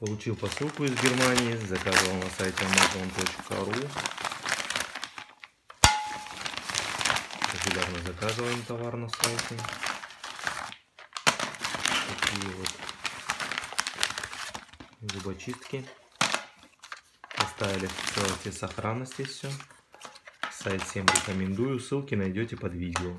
Получил посылку из Германии, заказывал на сайте amazon.ru. Регулярно заказываем товар на сайте. Такие вот зубочистки. Поставили в целости сохранности все. Сайт всем рекомендую, ссылки найдете под видео.